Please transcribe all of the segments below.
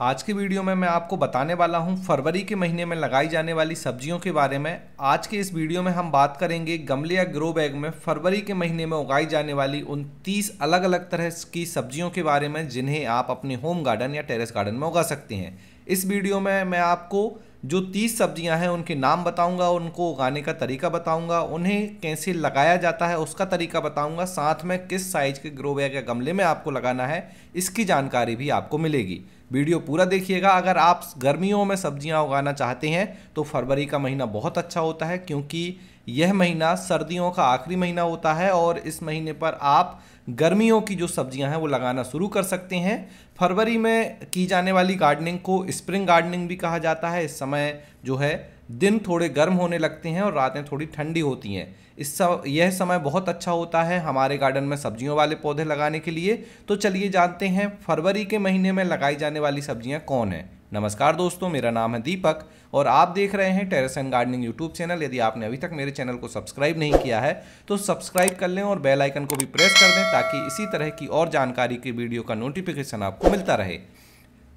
आज के वीडियो में मैं आपको बताने वाला हूँ फरवरी के महीने में लगाई जाने वाली सब्जियों के बारे में। आज के इस वीडियो में हम बात करेंगे गमले या ग्रो बैग में फरवरी के महीने में उगाई जाने वाली उन 30 अलग अलग तरह की सब्जियों के बारे में जिन्हें आप अपने होम गार्डन या टेरेस गार्डन में उगा सकते हैं। इस वीडियो में मैं आपको जो तीस सब्ज़ियाँ हैं, उनके नाम बताऊँगा, उनको उगाने का तरीका बताऊँगा, उन्हें कैसे लगाया जाता है, उसका तरीका बताऊँगा। साथ में किस साइज़ के ग्रो बैग या गमले में आपको लगाना है, इसकी जानकारी भी आपको मिलेगी। वीडियो पूरा देखिएगा। अगर आप गर्मियों में सब्ज़ियाँ उगाना चाहते हैं तो फरवरी का महीना बहुत अच्छा होता है, क्योंकि यह महीना सर्दियों का आखिरी महीना होता है और इस महीने पर आप गर्मियों की जो सब्ज़ियाँ हैं वो लगाना शुरू कर सकते हैं। फरवरी में की जाने वाली गार्डनिंग को स्प्रिंग गार्डनिंग भी कहा जाता है। इस समय जो है, दिन थोड़े गर्म होने लगते हैं और रातें थोड़ी ठंडी होती हैं। इस सब यह समय बहुत अच्छा होता है हमारे गार्डन में सब्जियों वाले पौधे लगाने के लिए। तो चलिए जानते हैं फरवरी के महीने में लगाई जाने वाली सब्ज़ियाँ कौन है। नमस्कार दोस्तों, मेरा नाम है दीपक। और आप देख रहे हैं terrace and gardening YouTube channel. यदि आपने अभी तक मेरे चैनल को सब्सक्राइब नहीं किया है तो सब्सक्राइब कर लें और बेल आइकन को भी प्रेस कर दें ताकि इसी तरह की और जानकारी की वीडियो का नोटिफिकेशन आपको मिलता रहे।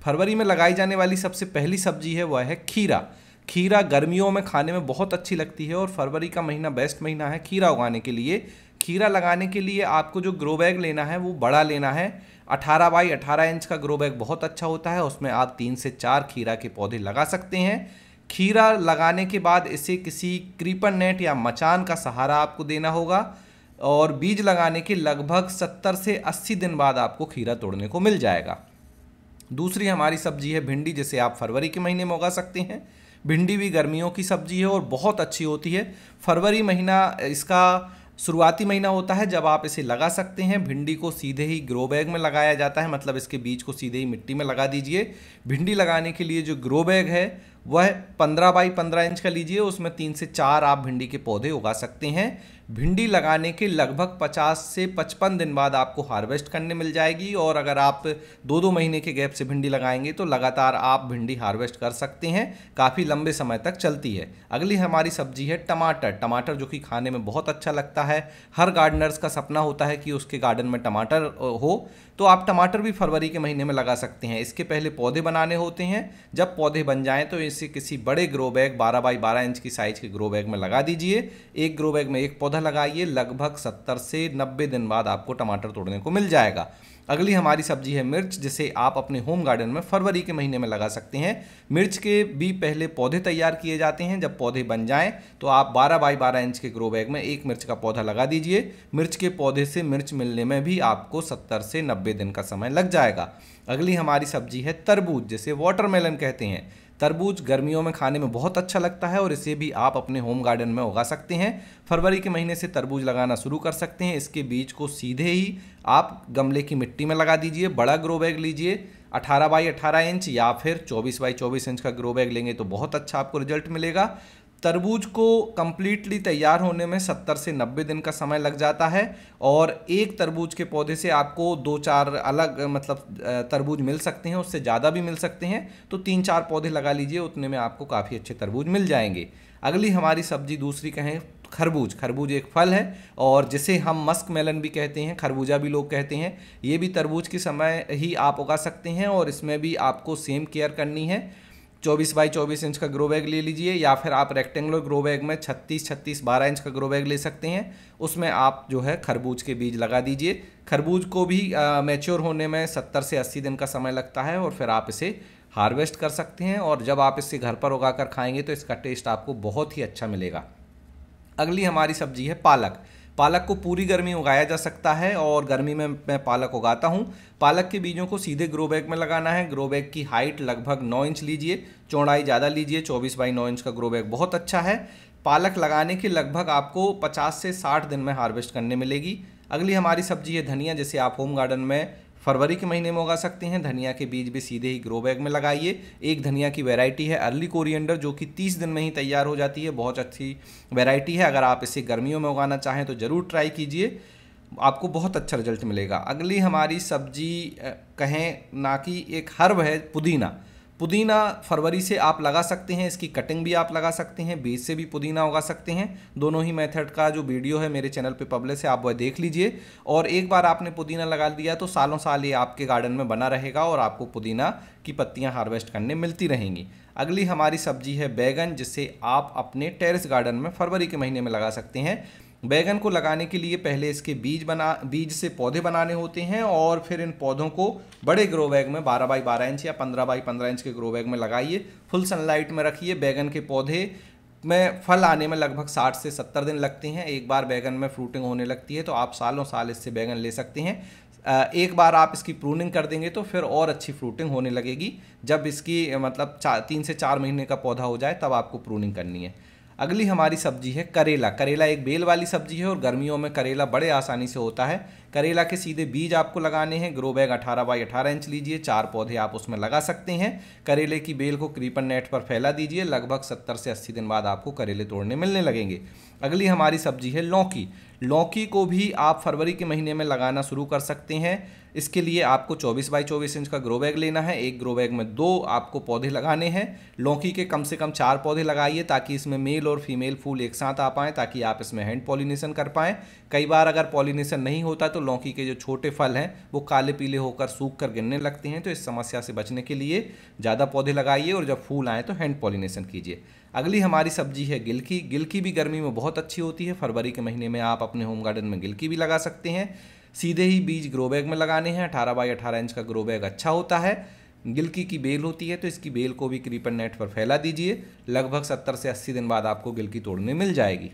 फरवरी में लगाई जाने वाली सबसे पहली सब्ज़ी है, वह है खीरा। खीरा गर्मियों में खाने में बहुत अच्छी लगती है और फरवरी का महीना बेस्ट महीना है खीरा उगाने के लिए। खीरा लगाने के लिए आपको जो ग्रो बैग लेना है, वो बड़ा लेना है। 18 बाई 18 इंच का ग्रो बैग बहुत अच्छा होता है, उसमें आप तीन से चार खीरा के पौधे लगा सकते हैं। खीरा लगाने के बाद इसे किसी क्रीपर नेट या मचान का सहारा आपको देना होगा और बीज लगाने के लगभग 70 से 80 दिन बाद आपको खीरा तोड़ने को मिल जाएगा। दूसरी हमारी सब्ज़ी है भिंडी, जिसे आप फरवरी के महीने में उगा सकते हैं। भिंडी भी गर्मियों की सब्ज़ी है और बहुत अच्छी होती है। फरवरी महीना, इसका शुरुआती महीना होता है जब आप इसे लगा सकते हैं। भिंडी को सीधे ही ग्रो बैग में लगाया जाता है मतलब इसके बीज को सीधे ही मिट्टी में लगा दीजिए। भिंडी लगाने के लिए जो ग्रो बैग है वह पंद्रह बाई पंद्रह इंच का लीजिए, उसमें तीन से चार आप भिंडी के पौधे उगा सकते हैं। भिंडी लगाने के लगभग 50 से 55 दिन बाद आपको हार्वेस्ट करने मिल जाएगी और अगर आप दो दो महीने के गैप से भिंडी लगाएँगे तो लगातार आप भिंडी हार्वेस्ट कर सकते हैं। काफ़ी लंबे समय तक चलती है। अगली हमारी सब्ज़ी है टमाटर। टमाटर जो कि खाने में बहुत अच्छा लगता है। हर गार्डनर्स का सपना होता है कि उसके गार्डन में टमाटर हो। तो आप टमाटर भी फरवरी के महीने में लगा सकते हैं। इसके पहले पौधे बनाने होते हैं। जब पौधे बन जाएँ तो इसे किसी बड़े ग्रो बैग 12 बाई 12 इंच की साइज़ के ग्रो बैग में लगा दीजिए। एक ग्रो बैग में एक पौधा लगाइए, लगभग 70 से 90 दिन बाद आपको टमाटर तोड़ने को मिल जाएगा। अगली हमारी सब्ज़ी है मिर्च, जिसे आप अपने होम गार्डन में फरवरी के महीने में लगा सकते हैं। मिर्च के भी पहले पौधे तैयार किए जाते हैं। जब पौधे बन जाएँ तो आप 12 बाई 12 इंच के ग्रो बैग में एक मिर्च का पौधा लगा दीजिए। मिर्च के पौधे से मिर्च मिलने में भी आपको 70 से 90 दिन का समय लग जाएगा। अगली हमारी सब्ज़ी है तरबूज, जिसे वाटरमेलन कहते हैं। तरबूज गर्मियों में खाने में बहुत अच्छा लगता है और इसे भी आप अपने होम गार्डन में उगा सकते हैं। फरवरी के महीने से तरबूज लगाना शुरू कर सकते हैं। इसके बीज को सीधे ही आप गमले की मिट्टी में लगा दीजिए, बड़ा ग्रो बैग लीजिए 18 बाई 18 इंच या फिर 24 बाई 24 इंच का ग्रो बैग लेंगे तो बहुत अच्छा आपको रिज़ल्ट मिलेगा। तरबूज को कम्प्लीटली तैयार होने में 70 से 90 दिन का समय लग जाता है और एक तरबूज के पौधे से आपको दो चार अलग मतलब तरबूज मिल सकते हैं, उससे ज़्यादा भी मिल सकते हैं। तो तीन चार पौधे लगा लीजिए, उतने में आपको काफ़ी अच्छे तरबूज मिल जाएँगे। अगली हमारी सब्ज़ी दूसरी कहें, खरबूज। खरबूज एक फल है और जिसे हम मस्क मेलन भी कहते हैं, खरबूजा भी लोग कहते हैं। ये भी तरबूज के समय ही आप उगा सकते हैं और इसमें भी आपको सेम केयर करनी है। चौबीस बाई चौबीस इंच का ग्रो बैग ले लीजिए, या फिर आप रेक्टेंगुलर ग्रो बैग में छत्तीस छत्तीस बारह इंच का ग्रो बैग ले सकते हैं। उसमें आप जो है खरबूज के बीज लगा दीजिए। खरबूज को भी मैच्योर होने में सत्तर से अस्सी दिन का समय लगता है और फिर आप इसे हार्वेस्ट कर सकते हैं और जब आप इसे घर पर उगा कर खाएँगे तो इसका टेस्ट आपको बहुत ही अच्छा मिलेगा। अगली हमारी सब्ज़ी है पालक। पालक को पूरी गर्मी उगाया जा सकता है और गर्मी में मैं पालक उगाता हूँ। पालक के बीजों को सीधे ग्रो बैग में लगाना है। ग्रो बैग की हाइट लगभग नौ इंच लीजिए, चौड़ाई ज़्यादा लीजिए, चौबीस बाई नौ इंच का ग्रो बैग बहुत अच्छा है। पालक लगाने के लगभग आपको पचास से साठ दिन में हार्वेस्ट करने मिलेगी। अगली हमारी सब्ज़ी है धनिया, जैसे आप होम गार्डन में फरवरी के महीने में उगा सकते हैं। धनिया के बीज भी सीधे ही ग्रो बैग में लगाइए। एक धनिया की वेराइटी है अर्ली कोरिएंडर जो कि 30 दिन में ही तैयार हो जाती है। बहुत अच्छी वैरायटी है। अगर आप इसे गर्मियों में उगाना चाहें तो ज़रूर ट्राई कीजिए। आपको बहुत अच्छा रिज़ल्ट मिलेगा। अगली हमारी सब्ज़ी कहें ना कि एक हर्ब है, पुदीना। पुदीना फरवरी से आप लगा सकते हैं, इसकी कटिंग भी आप लगा सकते हैं बीज से भी पुदीना उगा सकते हैं। दोनों ही मेथड का जो वीडियो है मेरे चैनल पे पब्लिश है, आप वह देख लीजिए। और एक बार आपने पुदीना लगा दिया तो सालों साल ये आपके गार्डन में बना रहेगा और आपको पुदीना की पत्तियाँ हार्वेस्ट करने मिलती रहेंगी। अगली हमारी सब्ज़ी है बैगन, जिसे आप अपने टेरेस गार्डन में फरवरी के महीने में लगा सकते हैं। बैगन को लगाने के लिए पहले इसके बीज बना, बीज से पौधे बनाने होते हैं और फिर इन पौधों को बड़े ग्रो बैग में 12 बाई 12 इंच या 15 बाई 15 इंच के ग्रो बैग में लगाइए। फुल सनलाइट में रखिए। बैगन के पौधे में फल आने में लगभग 60 से 70 दिन लगते हैं। एक बार बैगन में फ्रूटिंग होने लगती है तो आप सालों साल इससे बैगन ले सकते हैं। एक बार आप इसकी प्रूनिंग कर देंगे तो फिर और अच्छी फ्रूटिंग होने लगेगी। जब इसकी मतलब चार तीन से चार महीने का पौधा हो जाए तब आपको प्रूनिंग करनी है। अगली हमारी सब्ज़ी है करेला। करेला एक बेल वाली सब्ज़ी है और गर्मियों में करेला बड़े आसानी से होता है। करेला के सीधे बीज आपको लगाने हैं। ग्रो बैग 18 बाई 18 इंच लीजिए। चार पौधे आप उसमें लगा सकते हैं। करेले की बेल को क्रीपन नेट पर फैला दीजिए। लगभग 70 से 80 दिन बाद आपको करेले तोड़ने मिलने लगेंगे। अगली हमारी सब्ज़ी है लौकी। लौकी को भी आप फरवरी के महीने में लगाना शुरू कर सकते हैं। इसके लिए आपको 24 बाई 24 इंच का ग्रो बैग लेना है। एक ग्रो बैग में दो आपको पौधे लगाने हैं। लौकी के कम से कम चार पौधे लगाइए ताकि इसमें मेल और फीमेल फूल एक साथ आ पाएँ, ताकि आप इसमें हैंड पॉलिनेशन कर पाएँ। कई बार अगर पॉलिनेशन नहीं होता तो लौकी के जो छोटे फल हैं, वो काले पीले होकर सूख कर गिरने लगते हैं। तो इस समस्या से बचने के लिए ज़्यादा पौधे लगाइए और जब फूल आएँ तो हैंड पॉलिनेशन कीजिए। अगली हमारी सब्ज़ी है गिलकी। गिलकी भी गर्मी में बहुत अच्छी होती है। फरवरी के महीने में आप अपने होम गार्डन में गिलकी भी लगा सकते हैं। सीधे ही बीज ग्रो बैग में लगाने हैं। अठारह बाई अठारह इंच का ग्रो बैग अच्छा होता है। गिलकी की बेल होती है तो इसकी बेल को भी क्रीपर नेट पर फैला दीजिए। लगभग सत्तर से अस्सी दिन बाद आपको गिलकी तोड़ने मिल जाएगी।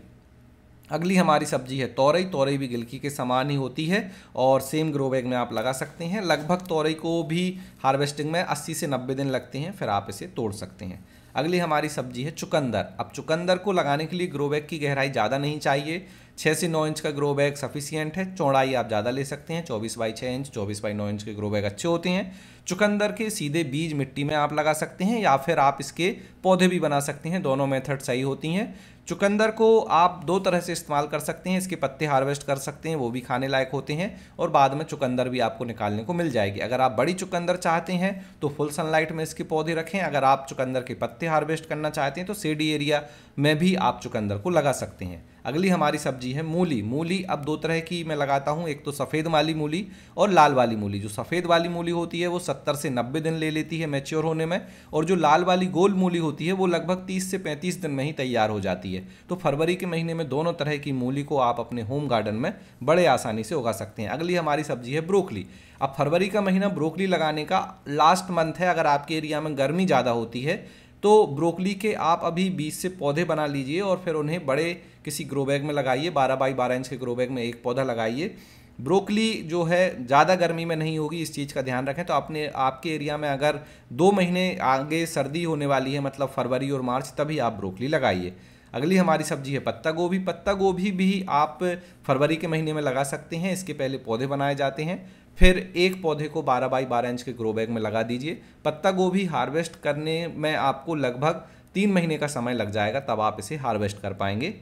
अगली हमारी सब्ज़ी है तोरई। तोरई भी गिलकी के समान ही होती है और सेम ग्रो बैग में आप लगा सकते हैं। लगभग तोरई को भी हार्वेस्टिंग में 80 से 90 दिन लगते हैं, फिर आप इसे तोड़ सकते हैं। अगली हमारी सब्ज़ी है चुकंदर। अब चुकंदर को लगाने के लिए ग्रो बैग की गहराई ज़्यादा नहीं चाहिए। छः से नौ इंच का ग्रो बैग सफिशियंट है। चौड़ाई आप ज़्यादा ले सकते हैं। चौबीस बाई छः इंच, चौबीस बाई नौ इंच के ग्रो बैग अच्छे होते हैं। चुकंदर के सीधे बीज मिट्टी में आप लगा सकते हैं या फिर आप इसके पौधे भी बना सकते हैं। दोनों मेथड सही होती हैं। चुकंदर को आप दो तरह से इस्तेमाल कर सकते हैं, इसके पत्ते हार्वेस्ट कर सकते हैं, वो भी खाने लायक होते हैं और बाद में चुकंदर भी आपको निकालने को मिल जाएगी। अगर आप बड़ी चुकंदर चाहते हैं तो फुल सनलाइट में इसके पौधे रखें। अगर आप चुकंदर के पत्ते हार्वेस्ट करना चाहते हैं तो सेडी एरिया में भी आप चुकंदर को लगा सकते हैं। अगली हमारी सब्ज़ी है मूली। मूली अब दो तरह की मैं लगाता हूँ। एक तो सफ़ेद वाली मूली और लाल वाली मूली। जो सफ़ेद वाली मूली होती है, वो सत्तर से नब्बे दिन ले लेती है मैच्योर होने में और जो लाल वाली गोल मूली होती है, वो लगभग तीस से पैंतीस दिन में ही तैयार हो जाती है। तो फरवरी के महीने में दोनों तरह की मूली को आप अपने होम गार्डन में बड़े आसानी से उगा सकते हैं। अगली हमारी सब्ज़ी है ब्रोकली। अब फरवरी का महीना ब्रोकली लगाने का लास्ट मंथ है। अगर आपके एरिया में गर्मी ज़्यादा होती है तो ब्रोकली के आप अभी बीज से पौधे बना लीजिए और फिर उन्हें बड़े किसी ग्रो बैग में लगाइए, बारह बाई बारह इंच के ग्रो बैग में एक पौधा लगाइए। ब्रोकली जो है, ज़्यादा गर्मी में नहीं होगी, इस चीज़ का ध्यान रखें। तो अपने आपके एरिया में अगर दो महीने आगे सर्दी होने वाली है मतलब फरवरी और मार्च, तभी आप ब्रोकली लगाइए। अगली हमारी सब्ज़ी है पत्ता गोभी। पत्ता गोभी भी आप फरवरी के महीने में लगा सकते हैं, इसके पहले पौधे बनाए जाते हैं। फिर एक पौधे को 12 बाई 12 इंच के ग्रो बैग में लगा दीजिए। पत्ता गोभी हार्वेस्ट करने में आपको लगभग तीन महीने का समय लग जाएगा, तब आप इसे हार्वेस्ट कर पाएँगे।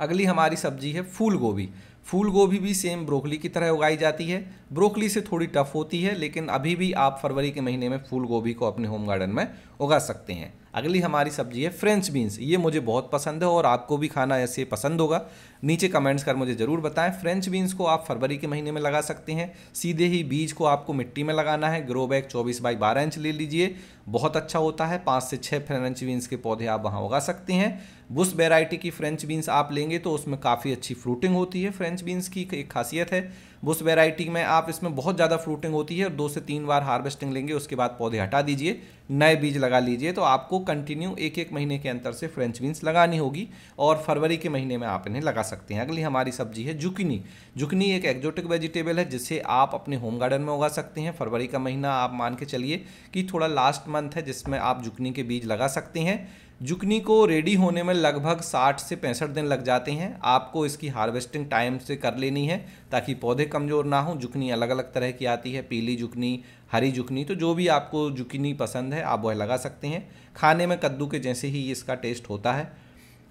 अगली हमारी सब्ज़ी है फूल गोभी। फूल गोभी भी सेम ब्रोकली की तरह उगाई जाती है। ब्रोकली से थोड़ी टफ होती है, लेकिन अभी भी आप फरवरी के महीने में फूल गोभी को अपने होम गार्डन में उगा सकते हैं। अगली हमारी सब्ज़ी है फ्रेंच बीन्स ये मुझे बहुत पसंद है और आपको भी खाना ऐसे पसंद होगा। नीचे कमेंट्स कर मुझे ज़रूर बताएँ। फ्रेंच बीन्स को आप फरवरी के महीने में लगा सकते हैं। सीधे ही बीज को आपको मिट्टी में लगाना है। ग्रो बैग चौबीस बाई बारह इंच ले लीजिए। बहुत अच्छा होता है। पाँच से छः फ्रेंच बीन्स के पौधे आप वहाँ उगा सकते हैं। बुश वेराइटी की फ्रेंच बीन्स आप लेंगे तो उसमें काफ़ी अच्छी फ्रूटिंग होती है फ्रेंच बीन्स की एक खासियत है। बुश वेराइटी में आप इसमें बहुत ज़्यादा फ्रूटिंग होती है और दो से तीन बार हार्वेस्टिंग लेंगे, उसके बाद पौधे हटा दीजिए, नए बीज लगा लीजिए तो आपको कंटिन्यू एक एक महीने के अंतर से फ्रेंच बीन्स लगानी होगी और फरवरी के महीने में आप इन्हें लगा सकते हैं। अगली हमारी सब्ज़ी है जुकनी। जुकनी एक एक्जोटिक वेजिटेबल है, जिसे आप अपने होम गार्डन में उगा सकते हैं। फरवरी का महीना आप मान के चलिए कि थोड़ा लास्ट मंथ है, जिसमें आप जुकनी के बीज लगा सकते हैं। जुकनी को रेडी होने में लगभग 60 से पैंसठ दिन लग जाते हैं। आपको इसकी हार्वेस्टिंग टाइम से कर लेनी है, ताकि पौधे कमज़ोर ना हो। जुकनी अलग अलग तरह की आती है, पीली जुकनी, हरी जुकनी तो जो भी आपको जुकनी पसंद है, आप वह लगा सकते हैं। खाने में कद्दू के जैसे ही इसका टेस्ट होता है।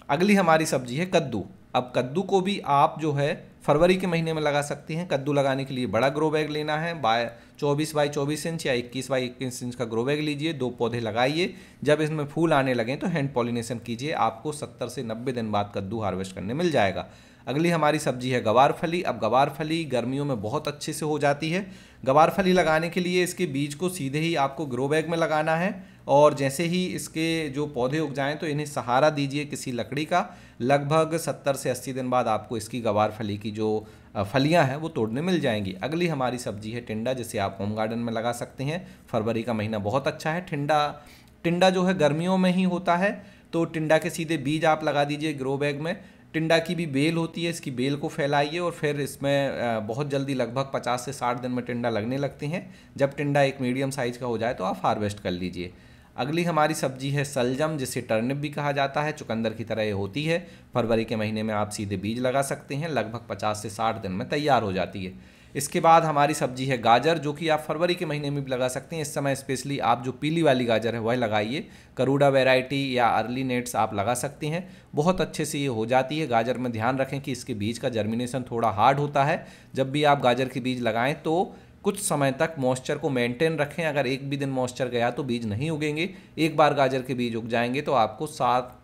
अगली हमारी सब्ज़ी है कद्दू। अब कद्दू को भी आप जो है फरवरी के महीने में लगा सकती हैं। कद्दू लगाने के लिए बड़ा ग्रो बैग लेना है। बाय चौबीस बाई चौबीस इंच या इक्कीस बाई इक्कीस इंच का ग्रो बैग लीजिए। दो पौधे लगाइए। जब इसमें फूल आने लगें तो हैंड पॉलिनेशन कीजिए। आपको सत्तर से नब्बे दिन बाद कद्दू हार्वेस्ट करने मिल जाएगा। अगली हमारी सब्ज़ी है गवार फली अब गवार फली गर्मियों में बहुत अच्छे से हो जाती है। गवार फली लगाने के लिए इसके बीज को सीधे ही आपको ग्रो बैग में लगाना है और जैसे ही इसके जो पौधे उग जाएँ तो इन्हें सहारा दीजिए किसी लकड़ी का। लगभग 70 से 80 दिन बाद आपको इसकी गवार फली की जो फलियाँ हैं, वो तोड़ने मिल जाएँगी। अगली हमारी सब्ज़ी है टिंडा, जिसे आप होम गार्डन में लगा सकते हैं। फरवरी का महीना बहुत अच्छा है। टिंडा टिंडा जो है गर्मियों में ही होता है तो टिंडा के सीधे बीज आप लगा दीजिए ग्रो बैग में। टिंडा की भी बेल होती है, इसकी बेल को फैलाइए और फिर इसमें बहुत जल्दी लगभग 50 से 60 दिन में टिंडा लगने लगते हैं। जब टिंडा एक मीडियम साइज़ का हो जाए तो आप हार्वेस्ट कर लीजिए। अगली हमारी सब्ज़ी है सलजम, जिसे टर्निप भी कहा जाता है। चुकंदर की तरह ये होती है। फरवरी के महीने में आप सीधे बीज लगा सकते हैं। लगभग 50 से 60 दिन में तैयार हो जाती है। इसके बाद हमारी सब्ज़ी है गाजर, जो कि आप फरवरी के महीने में भी लगा सकते हैं। इस समय स्पेशली आप जो पीली वाली गाजर है, वह लगाइए। करूडा वेराइटी या अर्ली नेट्स आप लगा सकती हैं। बहुत अच्छे से ये हो जाती है। गाजर में ध्यान रखें कि इसके बीज का जर्मिनेशन थोड़ा हार्ड होता है। जब भी आप गाजर के बीज लगाएँ तो कुछ समय तक मॉइस्चर को मेंटेन रखें। अगर एक भी दिन मॉइस्चर गया तो बीज नहीं उगेंगे। एक बार गाजर के बीज उग जाएँगे तो आपको सात,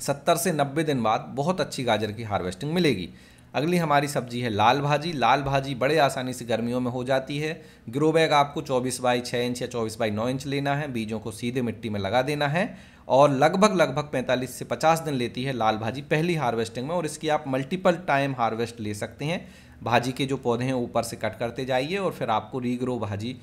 सत्तर से नब्बे दिन बाद बहुत अच्छी गाजर की हार्वेस्टिंग मिलेगी। अगली हमारी सब्ज़ी है लाल भाजी। लाल भाजी बड़े आसानी से गर्मियों में हो जाती है। ग्रो बैग आपको 24 बाई 6 इंच या 24 बाई 9 इंच लेना है। बीजों को सीधे मिट्टी में लगा देना है और लगभग लगभग 45 से 50 दिन लेती है लाल भाजी पहली हार्वेस्टिंग में और इसकी आप मल्टीपल टाइम हार्वेस्ट ले सकते हैं। भाजी के जो पौधे हैं ऊपर से कट करते जाइए और फिर आपको रीग्रो भाजी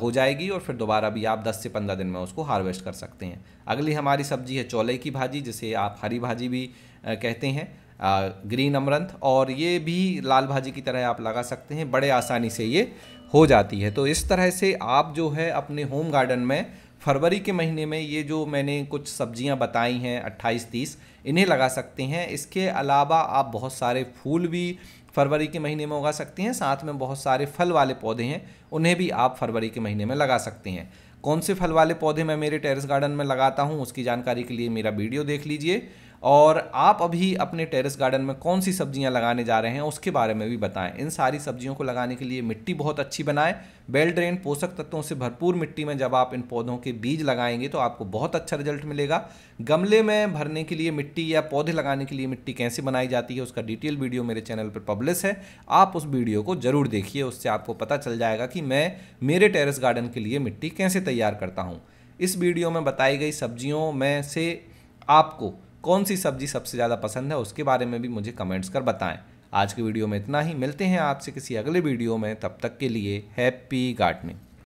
हो जाएगी और फिर दोबारा भी आप 10 से 15 दिन में उसको हार्वेस्ट कर सकते हैं। अगली हमारी सब्ज़ी है चौले की भाजी, जिसे आप हरी भाजी भी कहते हैं। ग्रीन अमरंथ, और ये भी लाल भाजी की तरह आप लगा सकते हैं, बड़े आसानी से ये हो जाती है। तो इस तरह से आप जो है अपने होम गार्डन में फरवरी के महीने में ये जो मैंने कुछ सब्ज़ियाँ बताई हैं अट्ठाईस तीस इन्हें लगा सकते हैं। इसके अलावा आप बहुत सारे फूल भी फरवरी के महीने में उगा सकते हैं, साथ में बहुत सारे फल वाले पौधे हैं, उन्हें भी आप फरवरी के महीने में लगा सकते हैं। कौन से फल वाले पौधे मैं मेरे टेरेस गार्डन में लगाता हूँ, उसकी जानकारी के लिए मेरा वीडियो देख लीजिए। और आप अभी अपने टेरेस गार्डन में कौन सी सब्ज़ियाँ लगाने जा रहे हैं, उसके बारे में भी बताएँ। इन सारी सब्जियों को लगाने के लिए मिट्टी बहुत अच्छी बनाएँ। बेल ड्रेन पोषक तत्वों से भरपूर मिट्टी में जब आप इन पौधों के बीज लगाएँगे तो आपको बहुत अच्छा रिज़ल्ट मिलेगा। गमले में भरने के लिए मिट्टी या पौधे लगाने के लिए मिट्टी कैसे बनाई जाती है, उसका डिटेल वीडियो मेरे चैनल पर पब्लिश है। आप उस वीडियो को ज़रूर देखिए, उससे आपको पता चल जाएगा कि मैं मेरे टेरेस गार्डन के लिए मिट्टी कैसे तैयार करता हूँ। इस वीडियो में बताई गई सब्जियों में से आपको कौन सी सब्ज़ी सबसे ज़्यादा पसंद है उसके बारे में भी मुझे कमेंट्स कर बताएँ। आज के वीडियो में इतना ही। मिलते हैं आपसे किसी अगले वीडियो में। तब तक के लिए हैप्पी गार्डनिंग।